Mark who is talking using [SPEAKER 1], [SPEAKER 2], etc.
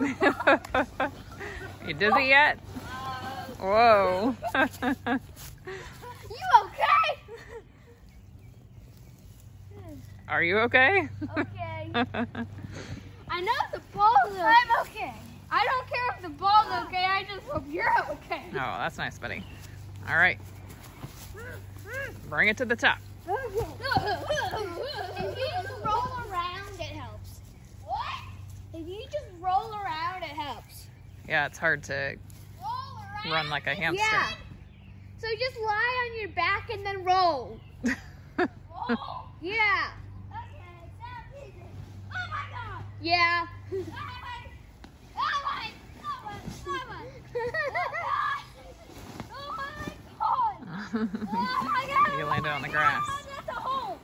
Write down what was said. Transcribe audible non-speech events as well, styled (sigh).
[SPEAKER 1] (laughs) you dizzy yet? Whoa. (laughs)
[SPEAKER 2] you okay?
[SPEAKER 1] Are you okay?
[SPEAKER 2] Okay. (laughs) I know the ball's okay. I'm okay. I don't care if the ball's okay. I just hope you're okay.
[SPEAKER 1] Oh, that's nice, buddy. All right. Bring it to the top.
[SPEAKER 2] if you just roll around, it helps. What? If you just roll around, it helps.
[SPEAKER 1] Yeah, it's hard to run like a hamster.
[SPEAKER 2] Yeah. So just lie on your back and then roll. (laughs) Yeah. Okay, that is. Oh my god. Yeah. (laughs) oh my, oh my, oh my, (laughs) oh my. Oh my god. Oh my god.
[SPEAKER 1] you landed on the grass.
[SPEAKER 2] Oh,